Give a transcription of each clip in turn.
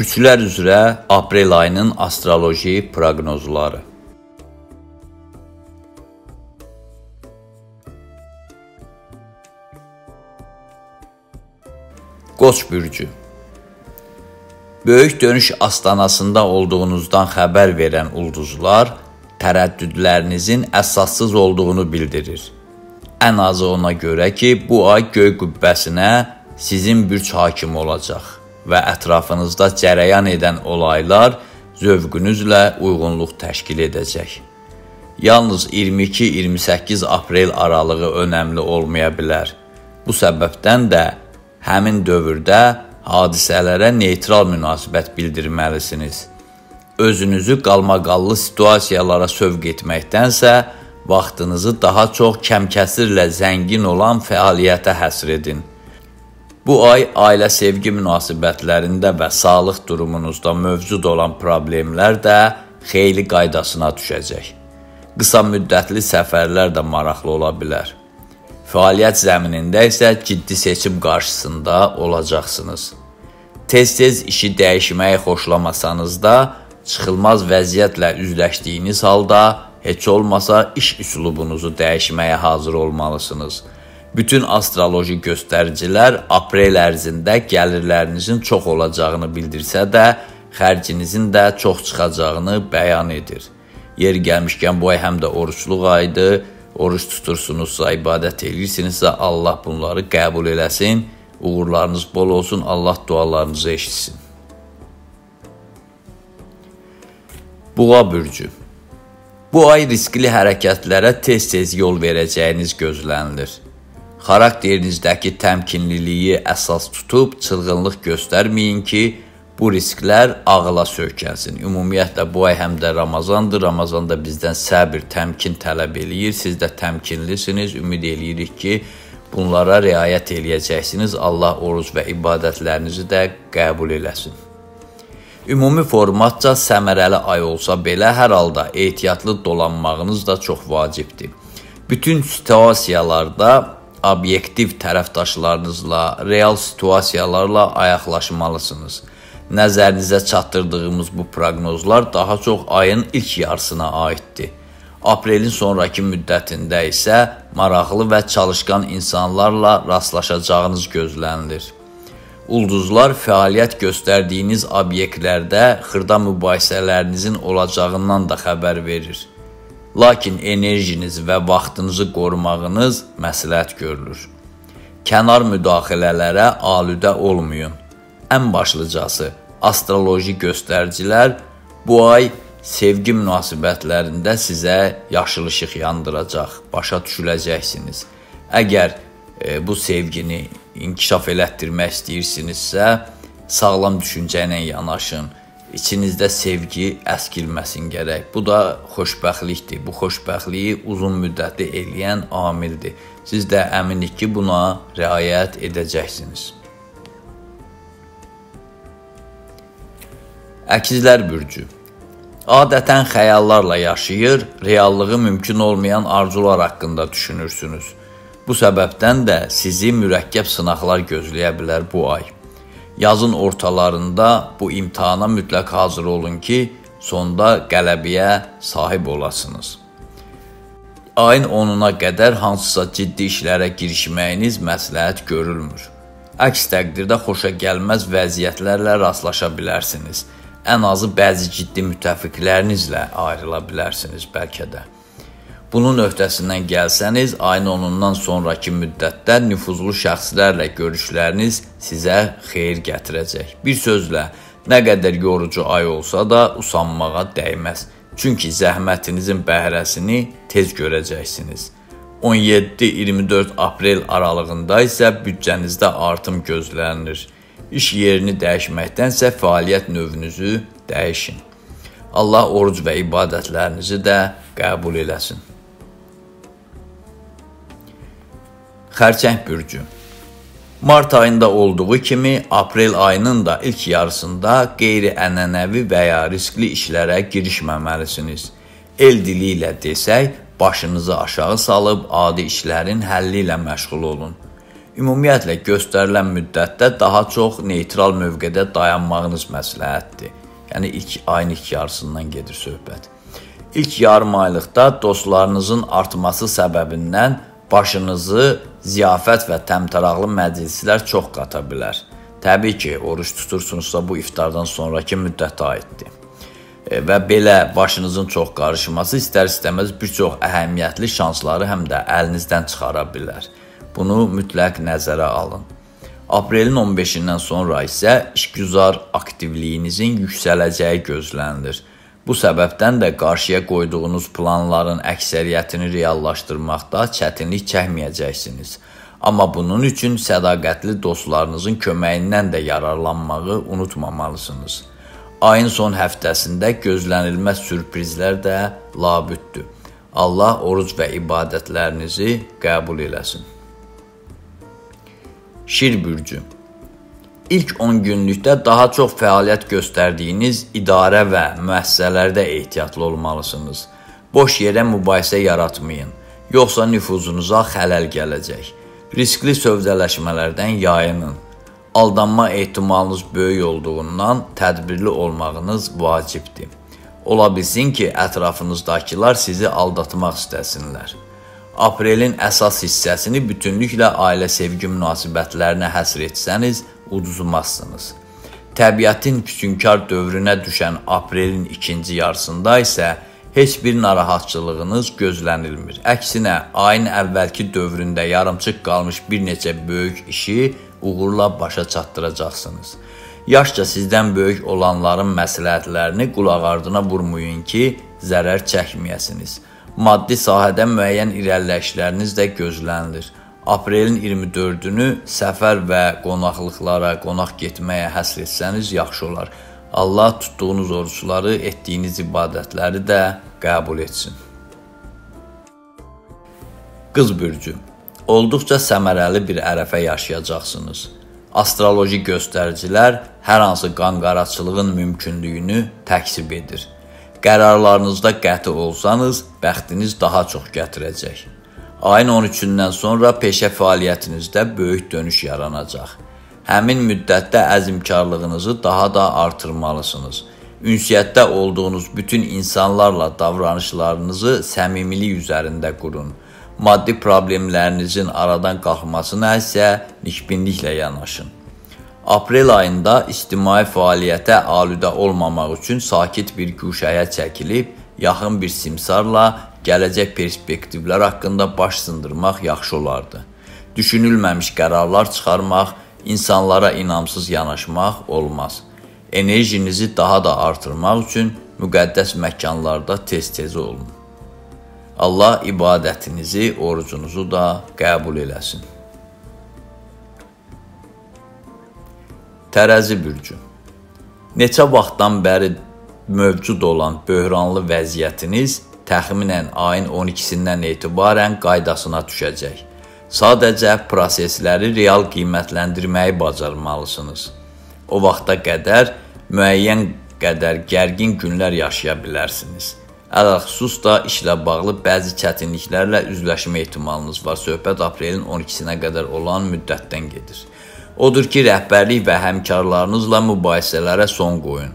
Üçlər üzrə aprel ayının astroloji proqnozları. Qoç bürcü Böyük dönüş astanasında olduğunuzdan xəbər verən ulduzlar tərəddüdlərinizin əsassız olduğunu bildirir. Ən azı ona görə ki, bu ay göy qübbəsinə sizin bürc hakim olacaq və ətrafınızda cərəyan edən olaylar zövqünüzlə uyğunluq təşkil edəcək. Yalnız 22-28 aprel aralığı önəmli olmaya bilər. Bu səbəbdən də həmin dövrdə hadisələrə neytral münasibət bildirməlisiniz. Özünüzü qalmaqallı situasiyalara sövq etməkdənsə, vaxtınızı daha çox kəmkəsirlə zəngin olan fəaliyyətə həsr edin. Bu ay ailə sevgi münasibətlərində və sağlıq durumunuzda mövcud olan problemlər də xeyli qaydasına düşəcək. Qısa müddətli səfərlər də maraqlı ola bilər. Fəaliyyət zəminində isə ciddi seçim qarşısında olacaqsınız. Tez-tez işi dəyişməyi xoşlamasanız da, çıxılmaz vəziyyətlə üzləşdiyiniz halda heç olmasa iş üslubunuzu dəyişməyə hazır olmalısınız. Bütün astroloji göstəricilər aprel ərzində gəlirlərinizin çox olacağını bildirsə də, xərcinizin də çox çıxacağını bəyan edir. Yer gəlmişkən bu ay həm də oruçluq ayıdır. Oruç tutursunuzsa, ibadət edirsinizsə, Allah bunları qəbul eləsin. Uğurlarınız bol olsun, Allah dualarınızı eşitsin. Buğa bürcü Bu ay riskli hərəkətlərə tez-tez yol verəcəyiniz gözlənilir. Xarakterinizdəki təmkinliliyi əsas tutub çılğınlıq göstərməyin ki, bu risklər ağıla söykənsin. Ümumiyyətlə bu ay həm də Ramazandır. Ramazan da bizdən səbir, təmkin tələb eləyir. Siz də təmkinlisiniz. Ümid eləyirik ki, bunlara riayət eləyəcəksiniz. Allah oruc və ibadətlərinizi də qəbul eləsin. Ümumi formatca səmərəli ay olsa belə hər halda ehtiyatlı dolanmağınız da çox vacibdir. Bütün situasiyalarda obyektiv tərəfdaşlarınızla, real situasiyalarla ayaqlaşmalısınız. Nəzərinizə çatdırdığımız bu proqnozlar daha çox ayın ilk yarısına aiddir. Aprelin sonrakı müddətində isə maraqlı və çalışqan insanlarla rastlaşacağınız gözlənilir. Ulduzlar fəaliyyət göstərdiyiniz obyektlərdə xırda mübahisələrinizin olacağından da xəbər verir. Lakin enerjiniz və vaxtınızı qorumağınız məsləhət görülür. Kənar müdaxilələrə alüdə olmayın. Ən başlıcası, astroloji göstəricilər bu ay sevgi münasibətlərində sizə yaşıl işıq yandıracaq, başa düşüləcəksiniz. Əgər e, bu sevgini inkişaf elətdirmək istəyirsinizsə, sağlam düşüncə ilə yanaşın içinizdə sevgi əskilməsin gərək. Bu da xoşbəxtlikdir. Bu xoşbəxtliyi uzun müddətli eləyən amildir. Siz də əminik ki, buna riayət edəcəksiniz. Əkizlər bürcü Adətən xəyallarla yaşayır, reallığı mümkün olmayan arzular haqqında düşünürsünüz. Bu səbəbdən də sizi mürəkkəb sınaqlar gözləyə bilər bu ay. Yazın ortalarında bu imtahana mütləq hazır olun ki, sonda qələbiyə sahib olasınız. Ayın 10-una qədər hansısa ciddi işlərə girişməyiniz məsləhət görülmür. Əks təqdirdə xoşa gəlməz vəziyyətlərlə rastlaşa bilərsiniz. Ən azı bəzi ciddi müttəfiqlərinizlə ayrıla bilərsiniz bəlkə də. Bunun öhdəsindən gəlsəniz, ayın 10-undan sonrakı müddətdə nüfuzlu şəxslərlə görüşləriniz sizə xeyir gətirəcək. Bir sözlə, nə qədər yorucu ay olsa da usanmağa dəyməz. Çünki zəhmətinizin bəhrəsini tez görəcəksiniz. 17-24 aprel aralığında isə büdcənizdə artım gözlənilir. İş yerini dəyişməkdənsə fəaliyyət növünüzü dəyişin. Allah oruc və ibadətlərinizi də qəbul eləsin. Xərçəng bürcü Mart ayında olduğu kimi aprel ayının da ilk yarısında qeyri-ənənəvi və ya riskli işlərə girişməməlisiniz. El dili ilə desək, başınızı aşağı salıb adi işlərin həlli ilə məşğul olun. Ümumiyyətlə göstərilən müddətdə daha çox neytral mövqedə dayanmağınız məsləhətdir. Yəni ilk ayın ilk yarısından gedir söhbət. İlk yarım aylıqda dostlarınızın artması səbəbindən başınızı ziyafət və təmtəraqlı məclislər çox qata bilər. Təbii ki, oruç tutursunuzsa bu iftardan sonrakı müddətə aiddir. E, və belə başınızın çox qarışması istər-istəməz bir çox əhəmiyyətli şansları həm də əlinizdən çıxara bilər. Bunu mütləq nəzərə alın. Aprelin 15-dən sonra isə işgüzar aktivliyinizin yüksələcəyi gözlənilir. Bu səbəbdən də qarşıya qoyduğunuz planların əksəriyyətini reallaşdırmaqda çətinlik çəkməyəcəksiniz. Amma bunun üçün sədaqətli dostlarınızın köməyindən də yararlanmağı unutmamalısınız. Ayın son həftəsində gözlənilməz sürprizlər də labüddür. Allah oruc və ibadətlərinizi qəbul eləsin. Şir bürcü İlk 10 günlükdə daha çox fəaliyyət göstərdiyiniz idarə və müəssisələrdə ehtiyatlı olmalısınız. Boş yerə mübahisə yaratmayın, yoxsa nüfuzunuza xələl gələcək. Riskli sövdələşmələrdən yayının. Aldanma ehtimalınız böyük olduğundan tədbirli olmağınız vacibdir. Ola bilsin ki, ətrafınızdakılar sizi aldatmaq istəsinlər. Aprelin əsas hissəsini bütünlüklə ailə sevgi münasibətlərinə həsr etsəniz, uduzmazsınız. Təbiətin küçünkar dövrünə düşən aprelin ikinci yarısında isə heç bir narahatçılığınız gözlənilmir. Əksinə, ayın əvvəlki dövründə yarımçıq qalmış bir neçə böyük işi uğurla başa çatdıracaqsınız. Yaşca sizdən böyük olanların məsləhətlərini qulaq ardına vurmayın ki, zərər çəkməyəsiniz. Maddi sahədə müəyyən irəliləyişləriniz də gözlənilir. Aprelin 24-ünü səfər və qonaqlıqlara, qonaq getməyə həsr etsəniz yaxşı olar. Allah tutduğunuz oruçları, etdiyiniz ibadətləri də qəbul etsin. Qız bürcü Olduqca səmərəli bir ərəfə yaşayacaqsınız. Astroloji göstəricilər hər hansı qanqaraçılığın mümkünlüyünü təksib edir. Qərarlarınızda qəti olsanız, bəxtiniz daha çox gətirəcək. Ayın 13-dən sonra peşə fəaliyyətinizdə böyük dönüş yaranacaq. Həmin müddətdə əzmkarlığınızı daha da artırmalısınız. Ünsiyyətdə olduğunuz bütün insanlarla davranışlarınızı səmimilik üzərində qurun. Maddi problemlərinizin aradan qalxmasına isə nikbinliklə yanaşın. Aprel ayında ictimai fəaliyyətə aludə olmamaq üçün sakit bir guşəyə çəkilib, yaxın bir simsarla gələcək perspektivlər haqqında baş sındırmaq yaxşı olardı. Düşünülməmiş qərarlar çıxarmaq, insanlara inamsız yanaşmaq olmaz. Enerjinizi daha da artırmaq üçün müqəddəs məkanlarda tez-tez olun. Allah ibadətinizi, orucunuzu da qəbul eləsin. Tərəzi bürcü Neçə vaxtdan bəri mövcud olan böhranlı vəziyyətiniz təxminən ayın 12-sindən etibarən qaydasına düşəcək. Sadəcə prosesləri real qiymətləndirməyi bacarmalısınız. O vaxta qədər müəyyən qədər gərgin günlər yaşaya bilərsiniz. Ələlxüsus da işlə bağlı bəzi çətinliklərlə üzləşmə ehtimalınız var. Söhbət aprelin 12-sinə qədər olan müddətdən gedir. Odur ki, rəhbərlik və həmkarlarınızla mübahisələrə son qoyun.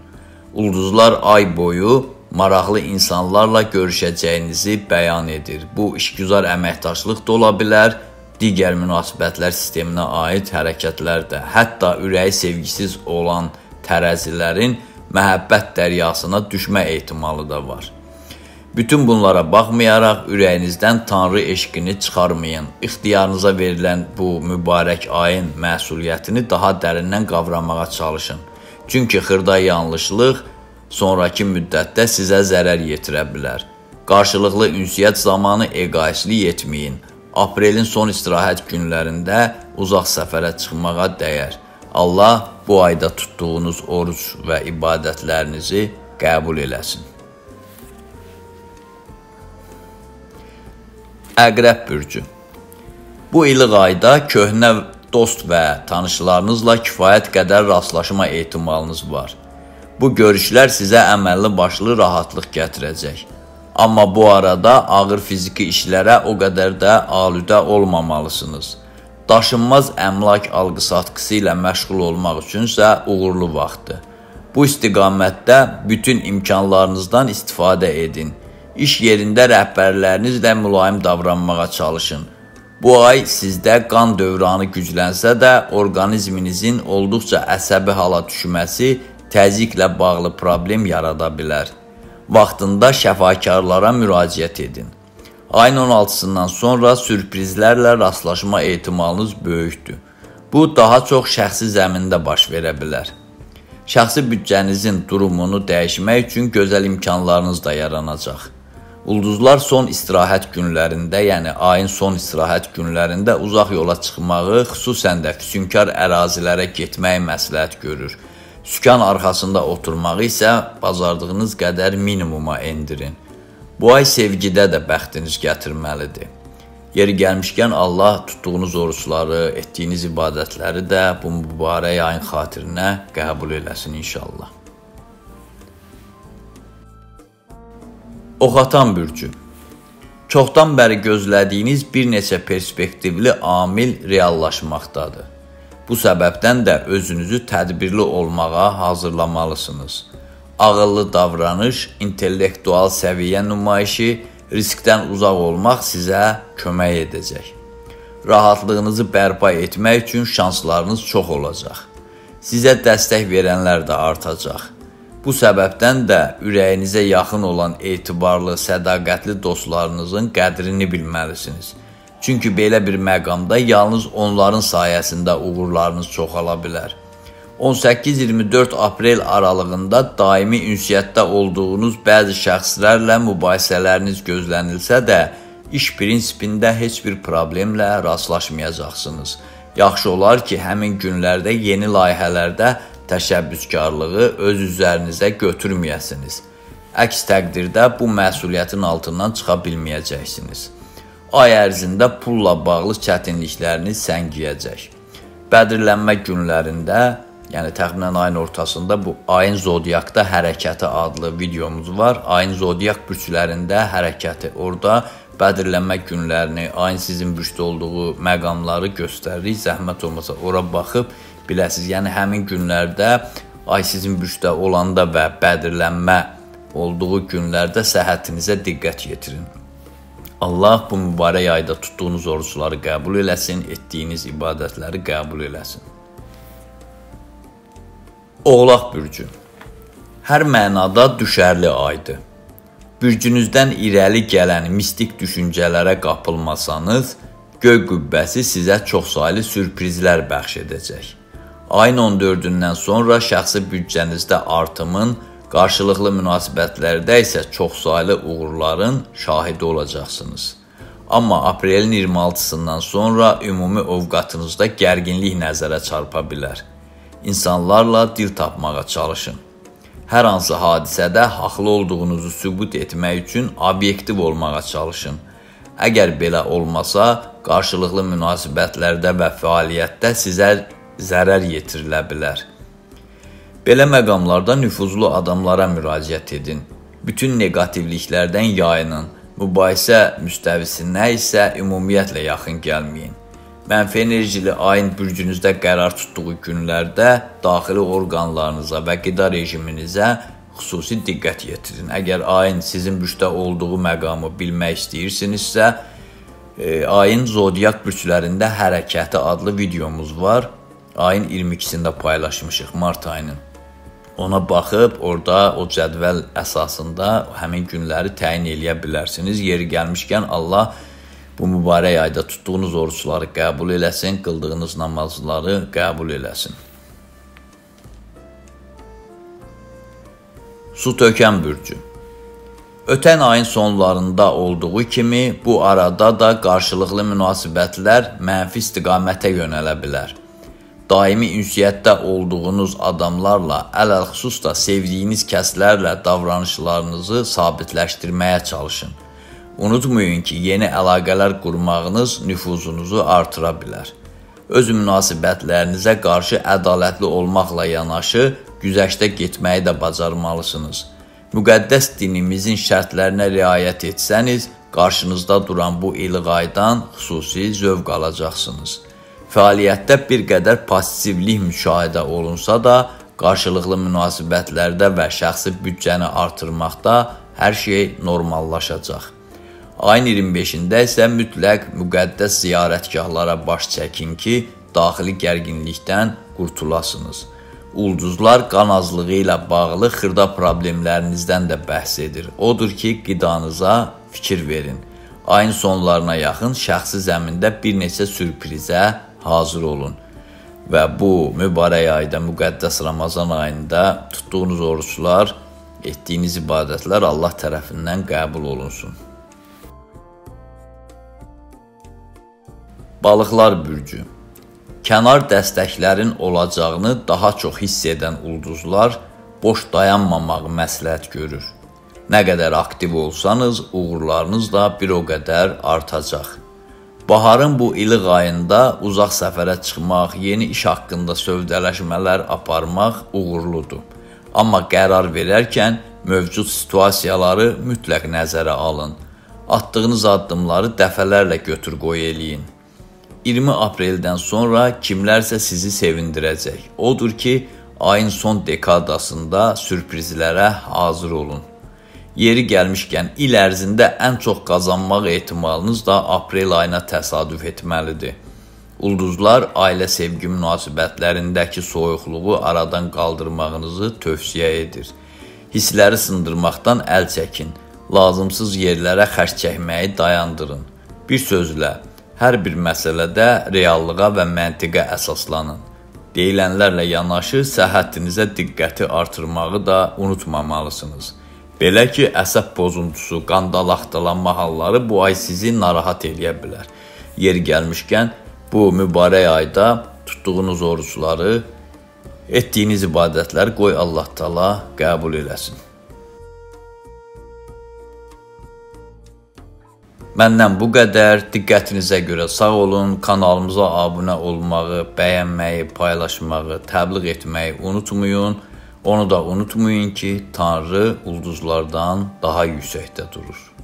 Ulduzlar ay boyu maraqlı insanlarla görüşəcəyinizi bəyan edir. Bu işgüzar əməkdaşlıq da ola bilər, digər münasibətlər sisteminə aid hərəkətlər də, hətta ürəyi sevgisiz olan tərəzilərin məhəbbət dəryasına düşmə ehtimalı da var. Bütün bunlara baxmayaraq ürəyinizdən Tanrı eşqini çıxarmayın. İxtiyarınıza verilən bu mübarək ayın məsuliyyətini daha dərindən qavramağa çalışın. Çünki xırda yanlışlıq sonrakı müddətdə sizə zərər yetirə bilər. Qarşılıqlı ünsiyyət zamanı eqoistlik etməyin. Aprelin son istirahət günlərində uzaq səfərə çıxmağa dəyər. Allah bu ayda tutduğunuz oruc və ibadətlərinizi qəbul eləsin. Əqrəb bürcü Bu ilıq ayda köhnə dost və tanışlarınızla kifayət qədər rastlaşma ehtimalınız var. Bu görüşlər sizə əməlli başlı rahatlıq gətirəcək. Amma bu arada ağır fiziki işlərə o qədər də aludə olmamalısınız. Daşınmaz əmlak alqı-satqısı ilə məşğul olmaq üçünsə uğurlu vaxtdır. Bu istiqamətdə bütün imkanlarınızdan istifadə edin. İş yerində rəhbərlərinizlə mülayim davranmağa çalışın. Bu ay sizdə qan dövranı güclənsə də, orqanizminizin olduqca əsəbi hala düşməsi təzyiqlə bağlı problem yarada bilər. Vaxtında şəfakarlara müraciət edin. Ayın 16-sından sonra sürprizlərlə rastlaşma ehtimalınız böyükdür. Bu daha çox şəxsi zəmində baş verə bilər. Şəxsi büdcənizin durumunu dəyişmək üçün gözəl imkanlarınız da yaranacaq. Ulduzlar son istirahət günlərində, yəni ayın son istirahət günlərində uzaq yola çıxmağı, xüsusən də füsunkar ərazilərə getməyi məsləhət görür. Sükan arxasında oturmağı isə bacardığınız qədər minimuma endirin. Bu ay sevgidə də bəxtiniz gətirməlidir. Yeri gəlmişkən Allah tutduğunuz oruçları, etdiyiniz ibadətləri də bu mübarək ayın xatirinə qəbul eləsin inşallah. Oxatan bürcü. Çoxdan bəri gözlədiyiniz bir neçə perspektivli amil reallaşmaqdadır. Bu səbəbdən də özünüzü tədbirli olmağa hazırlamalısınız. Ağıllı davranış, intellektual səviyyə nümayişi, riskdən uzaq olmaq sizə kömək edəcək. Rahatlığınızı bərpa etmək üçün şanslarınız çox olacaq. Sizə dəstək verənlər də artacaq. Bu səbəbdən də ürəyinizə yaxın olan etibarlı, sədaqətli dostlarınızın qədrini bilməlisiniz. Çünki belə bir məqamda yalnız onların sayəsində uğurlarınız çoxala bilər. 18-24 aprel aralığında daimi ünsiyyətdə olduğunuz bəzi şəxslərlə mübahisələriniz gözlənilsə də, iş prinsipində heç bir problemlə rastlaşmayacaqsınız. Yaxşı olar ki, həmin günlərdə yeni layihələrdə təşəbbüskarlığı öz üzərinizə götürməyəsiniz. Əks təqdirdə bu məsuliyyətin altından çıxa bilməyəcəksiniz. Ay ərzində pulla bağlı çətinlikləriniz səngiyəcək. Bədirlənmə günlərində, yəni təxminən ayın ortasında bu ayın zodiakda hərəkəti adlı videomuz var. Ayın zodiak bürclərində hərəkəti. Orda bədirlənmə günlərini, ayın sizin bürcdə olduğu məqamları göstəririk. Zəhmət olmasa ora baxıb biləsiz. Yəni həmin günlərdə ay sizin bürcdə olanda və bədirlənmə olduğu günlərdə səhhətinizə diqqət yetirin. Allah bu mübarək ayda tutduğunuz oruçları qəbul eləsin, etdiyiniz ibadətləri qəbul eləsin. Oğlaq bürcü hər mənada düşərli aydır. Bürcünüzdən irəli gələn mistik düşüncələrə qapılmasanız, göy qübbəsi sizə çoxsaylı sürprizlər bəxş edəcək. Ayın 14-dən sonra şəxsi büdcənizdə artımın, qarşılıqlı münasibətlərdə isə çoxsaylı uğurların şahidi olacaqsınız. Amma aprelin 26-sından sonra ümumi ovqatınızda gərginlik nəzərə çarpa bilər. İnsanlarla dil tapmağa çalışın. Hər hansı hadisədə haqlı olduğunuzu sübut etmək üçün obyektiv olmağa çalışın. Əgər belə olmasa, qarşılıqlı münasibətlərdə və fəaliyyətdə sizə zərər yetirilə bilər. Belə məqamlarda nüfuzlu adamlara müraciət edin. Bütün neqativliklərdən yayının. Mübahisə müstəvisinə isə ümumiyyətlə yaxın gəlməyin. Mənfi enerjili ayın bürcünüzdə qərar tutduğu günlərdə daxili orqanlarınıza və qida rejiminizə xüsusi diqqət yetirin. Əgər ayın sizin bürcdə olduğu məqamı bilmək istəyirsinizsə, e, ayın zodiak bürclərində hərəkəti adlı videomuz var ayın 22-sində paylaşmışıq mart ayının. Ona baxıb orada o cədvəl əsasında həmin günləri təyin eləyə bilərsiniz. Yeri gəlmişkən Allah bu mübarək ayda tutduğunuz oruçları qəbul eləsin, qıldığınız namazları qəbul eləsin. Su tökən bürcü Ötən ayın sonlarında olduğu kimi bu arada da qarşılıqlı münasibətlər mənfi istiqamətə yönələ bilər daimi ünsiyyətdə olduğunuz adamlarla, ələl-xüsus da sevdiyiniz kəslərlə davranışlarınızı sabitləşdirməyə çalışın. Unutmayın ki, yeni əlaqələr qurmağınız nüfuzunuzu artıra bilər. Öz münasibətlərinizə qarşı ədalətli olmaqla yanaşı, güzəştə getməyi də bacarmalısınız. Müqəddəs dinimizin şərtlərinə riayət etsəniz, qarşınızda duran bu ilğaydan xüsusi zövq alacaqsınız. Fəaliyyətdə bir qədər passivlik müşahidə olunsa da, qarşılıqlı münasibətlərdə və şəxsi büdcəni artırmaqda hər şey normallaşacaq. Ayın 25-də isə mütləq müqəddəs ziyarətgahlara baş çəkin ki, daxili gərginlikdən qurtulasınız. Ulduzlar qan azlığı ilə bağlı xırda problemlərinizdən də bəhs edir. Odur ki, qidanıza fikir verin. Ayın sonlarına yaxın şəxsi zəmində bir neçə sürprizə hazır olun. Və bu mübarək ayda, müqəddəs Ramazan ayında tutduğunuz oruçlar, etdiyiniz ibadətlər Allah tərəfindən qəbul olunsun. Balıqlar bürcü Kənar dəstəklərin olacağını daha çox hiss edən ulduzlar boş dayanmamağı məsləhət görür. Nə qədər aktiv olsanız, uğurlarınız da bir o qədər artacaq. Baharın bu ilıq ayında uzaq səfərə çıxmaq, yeni iş haqqında sövdələşmələr aparmaq uğurludur. Amma qərar verərkən mövcud situasiyaları mütləq nəzərə alın. Atdığınız addımları dəfələrlə götür-qoy eləyin. 20 apreldən sonra kimlərsə sizi sevindirəcək. Odur ki, ayın son dekadasında sürprizlərə hazır olun. Yeri gəlmişkən, il ərzində ən çox qazanmaq ehtimalınız da aprel ayına təsadüf etməlidir. Ulduzlar ailə sevgi münasibətlərindəki soyuqluğu aradan qaldırmağınızı tövsiyə edir. Hissləri sındırmaqdan əl çəkin. Lazımsız yerlərə xərc çəkməyi dayandırın. Bir sözlə, hər bir məsələdə reallığa və məntiqə əsaslanın. Deyilənlərlə yanaşı səhhətinizə diqqəti artırmağı da unutmamalısınız. Belə ki, əsəb pozuntusu, qandalaxtalanma halları bu ay sizi narahat eləyə bilər. Yeri gəlmişkən, bu mübarək ayda tutduğunuz oruçları, etdiyiniz ibadətləri qoy Allah Taala qəbul eləsin. Məndən bu qədər. Diqqətinizə görə sağ olun. Kanalımıza abunə olmağı, bəyənməyi, paylaşmağı, təbliğ etməyi unutmayın. Onu da unutmayın ki, Tanrı ulduzlardan daha yüksəkdə durur.